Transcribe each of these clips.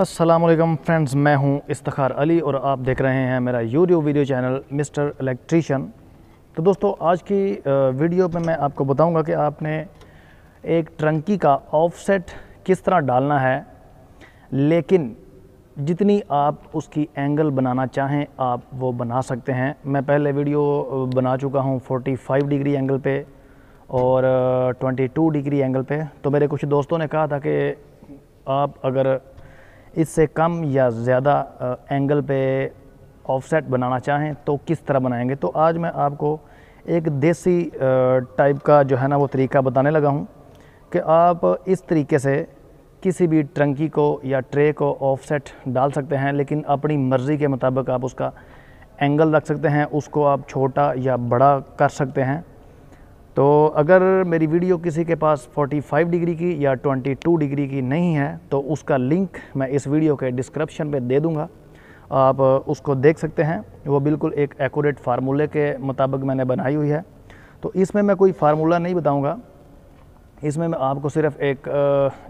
Aslam friends, मैं हूँ इफ्तार अली और आप देख रहे हैं मेरा YouTube video channel mister electrician. तो दोस्तों, आज की वीडियो में मैं आपको बताऊँगा कि आपने एक ट्रंकी का ऑफसेट किस तरह डालना है, लेकिन जितनी आप उसकी एंगल बनाना चाहें, आप वो बना सकते हैं। मैं पहले वीडियो बना चुका हूँ 45 डिग्री एंगल पे और 22 डिग्री एंगल पे। तो मेरे कुछ दोस्तों ने कहा था कि आप अगर इससे कम या ज़्यादा एंगल पे ऑफसेट बनाना चाहें तो किस तरह बनाएँगे? तो आज मैं आपको एक देसी टाइप का जो है ना वो तरीका बताने लगा हूँ कि आप इस तरीके से किसी भी ट्रंकी को या ट्रे को ऑफसेट डाल सकते हैं, लेकिन अपनी मर्ज़ी के मुताबिक आप उसका एंगल रख सकते हैं, उसको आप छोटा या बड़ा कर सकते हैं। तो अगर मेरी वीडियो किसी के पास 45 डिग्री की या 22 डिग्री की नहीं है तो उसका लिंक मैं इस वीडियो के डिस्क्रिप्शन में दे दूँगा। आप उसको देख सकते हैं। वो बिल्कुल एक एक्यूरेट फार्मूले के मुताबिक मैंने बनाई हुई है। तो इसमें मैं कोई फार्मूला नहीं बताऊँगा। इसमें मैं आपको सिर्फ़ एक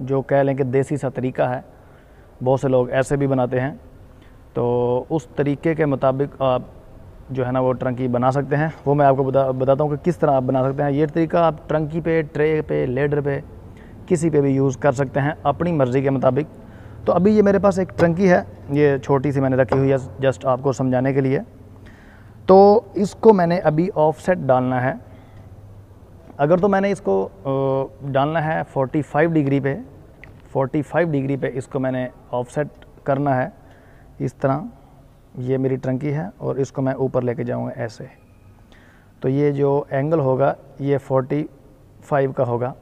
जो कह लें कि देसी सा तरीका है। बहुत से लोग ऐसे भी बनाते हैं। तो उस तरीके के मुताबिक आप जो है ना, वो ट्रंकी बना सकते हैं। वो मैं आपको बता, बताता हूँ कि किस तरह आप बना सकते हैं। ये तरीका आप ट्रंकी पे, ट्रे पे, लेडर पे, किसी पे भी यूज़ कर सकते हैं अपनी मर्ज़ी के मुताबिक। तो अभी ये मेरे पास एक ट्रंकी है, ये छोटी सी मैंने रखी हुई है जस्ट आपको समझाने के लिए। तो इसको मैंने अभी ऑफ़ डालना है। अगर तो मैंने इसको डालना है 45 डिग्री पे 45 डिग्री पे इसको मैंने ऑफ़ करना है, इस तरह। ये मेरी ट्रंकी है और इसको मैं ऊपर लेके जाऊँगा ऐसे। तो ये जो एंगल होगा, ये 45 का होगा।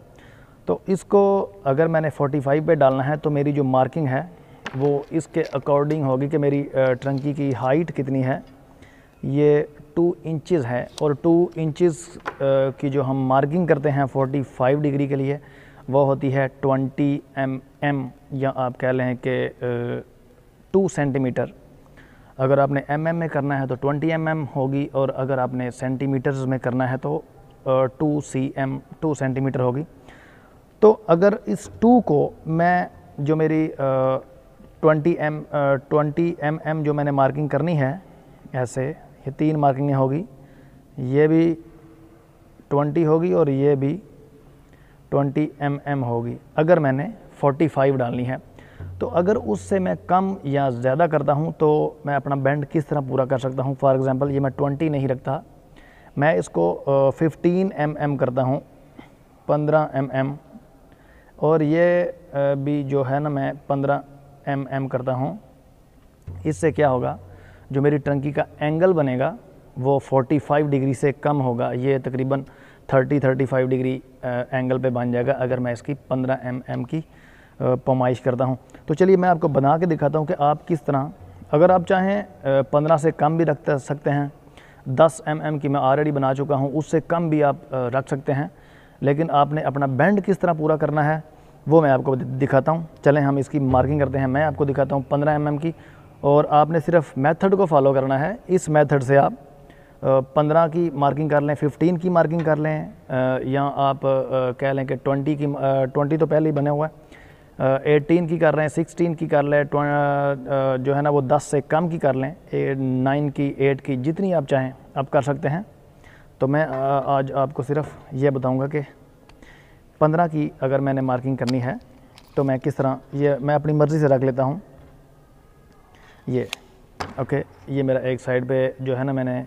तो इसको अगर मैंने 45 पे डालना है तो मेरी जो मार्किंग है, वो इसके अकॉर्डिंग होगी कि मेरी ट्रंकी की हाइट कितनी है। ये टू इंचज़ है और टू इंचज़ की जो हम मार्किंग करते हैं 45 डिग्री के लिए, वो होती है 20 एम एम या आप कह लें कि टू सेंटीमीटर अगर आपने एम mm में करना है तो 20 एम mm होगी और अगर आपने सेंटीमीटर्स में करना है तो two C M two centimetre होगी। तो अगर इस टू को मैं जो मेरी twenty M twenty M M जो मैंने मार्किंग करनी है, ऐसे, ये तीन मार्किंगें होगी, ये भी ट्वेंटी होगी और ये भी ट्वेंटी एम एम होगी। अगर मैंने फोर्टी फाइव डालनी है तो अगर उससे मैं कम या ज़्यादा करता हूँ तो मैं अपना बैंड किस तरह पूरा कर सकता हूँ? फॉर एग्ज़ाम्पल ये मैं ट्वेंटी नहीं रखता। मैं इसको फिफ्टीन एम एम करता हूँ, पंद्रह एम एम और ये भी जो है ना, मैं पंद्रह एम एम करता हूँ। इससे क्या होगा? जो मेरी टंकी का एंगल बनेगा, वो 45 डिग्री से कम होगा। ये तकरीबन 30-35 डिग्री एंगल पे बन जाएगा, अगर मैं इसकी 15 एम एम की पमाइश करता हूँ। तो चलिए मैं आपको बना के दिखाता हूँ कि आप किस तरह, अगर आप चाहें पंद्रह से कम भी रख सकते हैं, दस एम एम की मैं ऑलरेडी बना चुका हूँ, उससे कम भी आप रख सकते हैं, लेकिन आपने अपना बैंड किस तरह पूरा करना है, वो मैं आपको दिखाता हूँ। चलें हम इसकी मार्किंग करते हैं, मैं आपको दिखाता हूँ पंद्रह एम एम की, और आपने सिर्फ़ मेथड को फॉलो करना है, इस मेथड से आप पंद्रह की मार्किंग कर लें फिफ्टीन की मार्किंग कर लें या आप कह लें कि ट्वेंटी की ट्वेंटी तो पहले ही बने हुआ है एटीन की कर हैं सिक्सटीन की कर लें जो है ना वो दस से कम की कर लें नाइन की एट की जितनी आप चाहें आप कर सकते हैं। तो मैं आज आपको सिर्फ़ ये बताऊँगा कि पंद्रह की अगर मैंने मार्किंग करनी है तो मैं किस तरह ये मैं अपनी मर्ज़ी से रख लेता हूँ। ये ओके ये मेरा एक साइड पे जो है ना मैंने आ,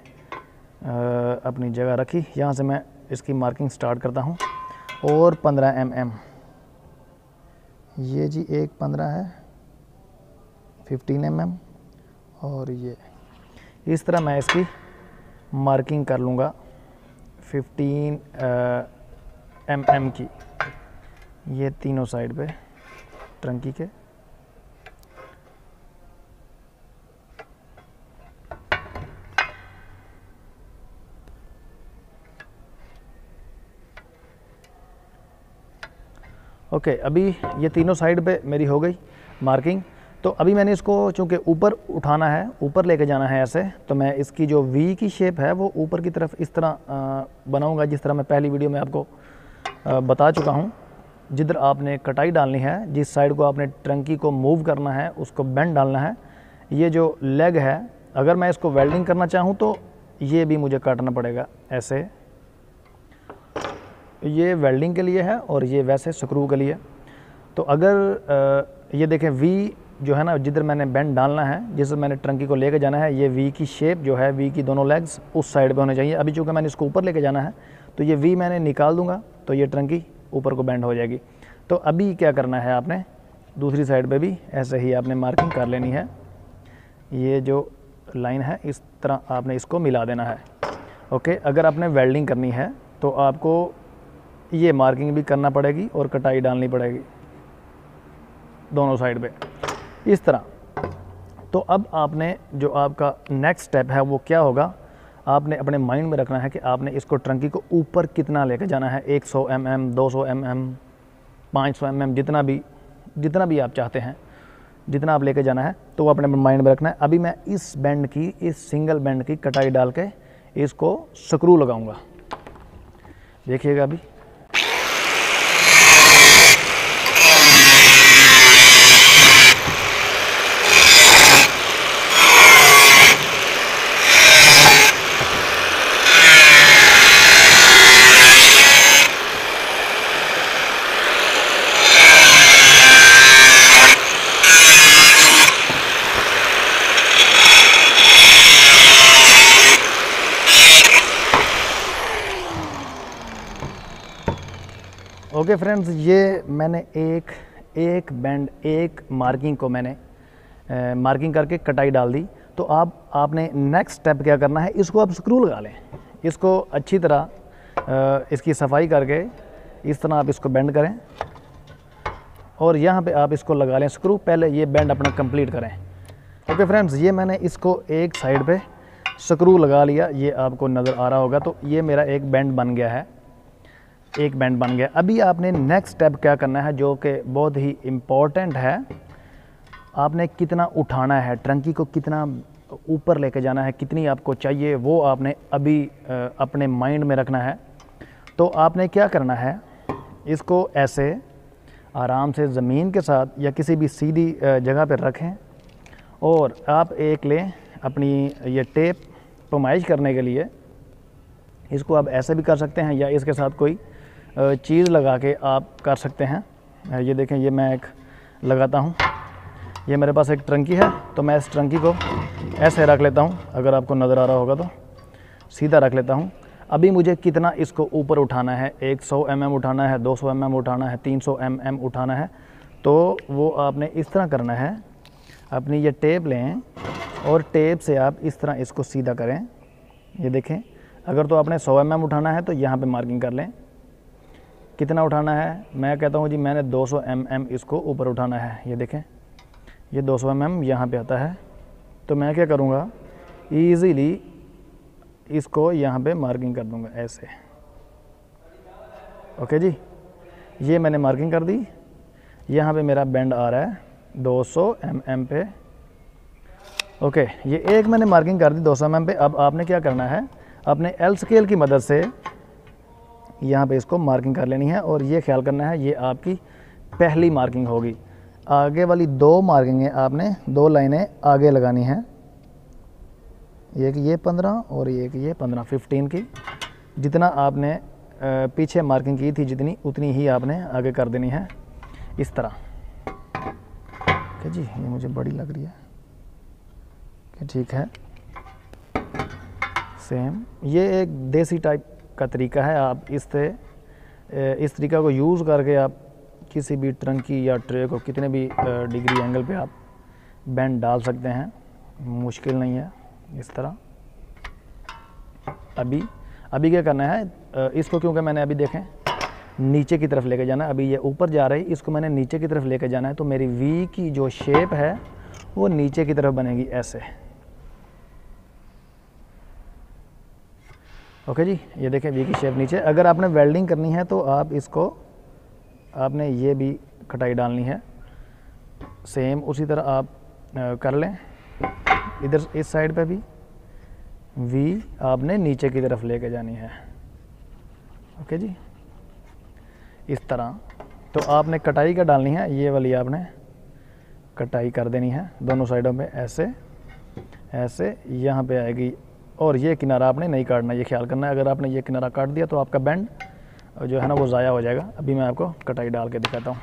अपनी जगह रखी यहाँ से मैं इसकी मार्किंग स्टार्ट करता हूँ और पंद्रह एम एम। ये जी एक पंद्रह है फिफ्टीन एम एम और ये। इस तरह मैं इसकी मार्किंग कर लूँगा फिफ्टीन एम एम की। ये तीनों साइड पे, ट्रंकी के। ओके अभी ये तीनों साइड पे मेरी हो गई मार्किंग तो अभी मैंने इसको चूँकि ऊपर उठाना है, ऊपर लेके जाना है ऐसे तो मैं इसकी जो वी की शेप है वो ऊपर की तरफ़ इस तरह बनाऊँगा जिस तरह मैं पहली वीडियो में आपको बता चुका हूँ। जिधर आपने कटाई डालनी है, जिस साइड को आपने ट्रंकी को मूव करना है, उसको बेंड डालना है, ये जो लेग है, अगर मैं इसको वेल्डिंग करना चाहूँ तो ये भी मुझे काटना पड़ेगा ऐसे। ये वेल्डिंग के लिए है और ये वैसे स्क्रू के लिए। तो अगर ये देखें वी जो है ना, जिधर मैंने बैंड डालना है, जिस मैंने ट्रंकी को लेके जाना है, ये वी की शेप जो है वी की दोनों लेग्स उस साइड पे होने चाहिए। अभी चूँकि मैंने इसको ऊपर लेके जाना है तो ये वी मैंने निकाल दूँगा तो ये ट्रंकी ऊपर को बैंड हो जाएगी। तो अभी क्या करना है आपने, दूसरी साइड पे भी ऐसे ही आपने मार्किंग कर लेनी है। ये जो लाइन है, इस तरह आपने इसको मिला देना है। ओके अगर आपने वेल्डिंग करनी है तो आपको ये मार्किंग भी करना पड़ेगी और कटाई डालनी पड़ेगी। दोनों साइड पे। इस तरह। तो अब आपने जो आपका नेक्स्ट स्टेप है, वो क्या होगा? आपने अपने माइंड में रखना है कि आपने इसको ट्रंकी को ऊपर कितना लेकर जाना है। 100 सौ एम एम, दो सौ एम एम, पाँच सौ एम एम, जितना भी जितना भी आप चाहते हैं, जितना आप लेके जाना है तो वो अपने माइंड में रखना है। अभी मैं इस बैंड की, इस सिंगल बैंड की कटाई डाल के इसको स्क्रू लगाऊँगा। देखिएगा अभी। ओके फ्रेंड्स ये मैंने एक एक बैंड एक मार्किंग को मैंने आ, मार्किंग करके कटाई डाल दी। तो आप आपने नेक्स्ट स्टेप क्या करना है इसको आप स्क्रू लगा लें। इसको अच्छी तरह आ, इसकी सफ़ाई करके इस तरह आप इसको बेंड करें। और यहाँ पे आप इसको लगा लें स्क्रू पहले ये बैंड अपना कंप्लीट करें। ओके फ्रेंड्स ये मैंने इसको एक साइड पे स्क्रू लगा लिया। ये आपको नज़र आ रहा होगा। तो ये मेरा एक बैंड बन गया है। एक बैंड बन गया। अभी आपने नेक्स्ट स्टेप क्या करना है, जो कि बहुत ही इम्पोर्टेंट है। आपने कितना उठाना है, ट्रंकी को कितना ऊपर लेके जाना है, कितनी आपको चाहिए, वो आपने अभी अपने माइंड में रखना है। तो आपने क्या करना है, इसको ऐसे आराम से ज़मीन के साथ या किसी भी सीधी जगह पर रखें और आप एक लें अपनी ये टेप पमाइश करने के लिए। इसको आप ऐसे भी कर सकते हैं या इसके साथ कोई चीज़ लगा के आप कर सकते हैं। ये देखें, ये मैं एक लगाता हूँ। ये मेरे पास एक ट्रंकी है तो मैं इस ट्रंकी को ऐसे रख लेता हूँ, अगर आपको नज़र आ रहा होगा तो। सीधा रख लेता हूँ। अभी मुझे कितना इसको ऊपर उठाना है? 100 सौ mm उठाना है 200 सौ mm उठाना है 300 सौ mm उठाना है। तो वो आपने इस तरह करना है। अपनी ये टेप लें और टेप से आप इस तरह इसको सीधा करें। ये देखें, अगर तो आपने 100 एम उठाना है तो यहाँ पे मार्किंग कर लें। कितना उठाना है? मैं कहता हूँ जी, मैंने 200 सौ mm इसको ऊपर उठाना है। ये देखें, ये 200 सौ mm यहाँ पे आता है। तो मैं क्या करूँगा? ईज़िली इसको यहाँ पे मार्किंग कर दूँगा, ऐसे। ओके जी? ये मैंने मार्किंग कर दी। यहाँ पे मेरा बैंड आ रहा है 200 सौ mm पे। ओके ये एक मैंने मार्किंग कर दी 200 सौ mm पे। अब आपने क्या करना है? अपने एल स्केल की मदद से यहाँ पे इसको मार्किंग कर लेनी है और ये ख्याल करना है, ये आपकी पहली मार्किंग होगी। आगे वाली दो मार्किंगें आपने, दो लाइनें आगे लगानी हैं। एक ये पंद्रह और एक ये पंद्रह फिफ्टीन की। जितना आपने पीछे मार्किंग की थी, जितनी, उतनी ही आपने आगे कर देनी है। इस तरह। कि जी, ये मुझे बड़ी लग रही है। ठीक है? सेम ये एक देसी टाइप का तरीका है, आप इस इस तरीका को यूज़ करके आप किसी भी ट्रंकी या ट्रे को कितने भी डिग्री एंगल पे आप बैंड डाल सकते हैं। मुश्किल नहीं है इस तरह। अभी अभी क्या करना है इसको क्योंकि मैंने अभी देखें, नीचे की तरफ़ लेके जाना है। अभी ये ऊपर जा रही, इसको मैंने नीचे की तरफ़ लेके जाना है तो मेरी वी की जो शेप है, वो नीचे की तरफ़ बनेगी ऐसे। ओके जी, ये देखें वी की शेप नीचे। अगर आपने वेल्डिंग करनी है तो आप इसको, आपने ये भी कटाई डालनी है। सेम उसी तरह आप कर लें। इधर इस साइड पे भी। वी आपने नीचे की तरफ़ लेके जानी है। ओके जी? इस तरह। तो आपने कटाई का डालनी है। ये वाली आपने कटाई कर देनी है। दोनों साइडों पे ऐसे ऐसे यहाँ पे आएगी और ये किनारा आपने नहीं काटना, ये ख्याल करना है। अगर आपने ये किनारा काट दिया तो आपका बैंड जो है ना वो ज़ाया हो जाएगा। अभी मैं आपको कटाई डाल के दिखाता हूँ।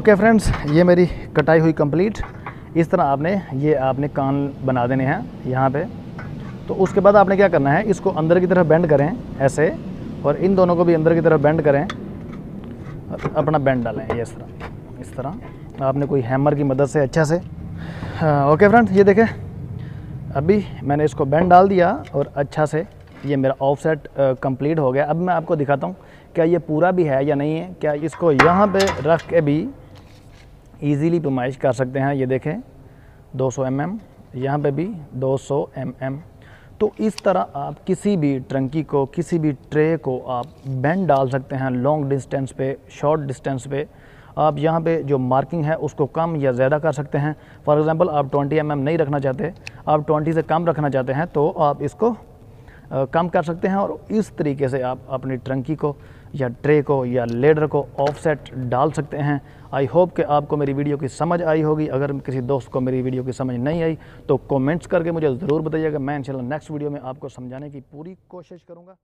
ओके फ्रेंड्स ये मेरी कटाई हुई कंप्लीट इस तरह आपने ये आपने कान बना देने हैं यहाँ पे। तो उसके बाद आपने क्या करना है इसको अंदर की तरफ़ बेंड करें ऐसे और इन दोनों को भी अंदर की तरफ़ बेंड करें। अपना बेंड डालें ये इस तरह इस तरह। आपने कोई हैमर की मदद से अच्छा से। ओके हाँ, फ्रेंड ये देखें। अभी मैंने इसको बेंड डाल दिया और अच्छा से ये मेरा ऑफ़ सेट कंप्लीट हो गया। अब मैं आपको दिखाता हूँ क्या ये पूरा भी है या नहीं है? क्या इसको यहाँ पे रख के भी इजीली पेमाइश कर सकते हैं। ये देखें 200 सौ mm यहाँ पे भी 200 सौ mm तो इस तरह आप किसी भी ट्रंकी को, किसी भी ट्रे को आप बैंड डाल सकते हैं लॉन्ग डिस्टेंस पे शॉर्ट डिस्टेंस पे। आप यहाँ पे जो मार्किंग है उसको कम या ज़्यादा कर सकते हैं। फॉर एग्ज़ाम्पल आप 20 एम mm नहीं रखना चाहते, आप 20 से कम रखना चाहते हैं तो आप इसको कम कर सकते हैं और इस तरीके से आप अपनी ट्रंकी को या ट्रे को या लेडर को ऑफसेट डाल सकते हैं। आई होप कि आपको मेरी वीडियो की समझ आई होगी। अगर किसी दोस्त को मेरी वीडियो की समझ नहीं आई तो कमेंट्स करके मुझे ज़रूर बताइएगा। मैं इंशाल्लाह नेक्स्ट वीडियो में आपको समझाने की पूरी कोशिश करूँगा।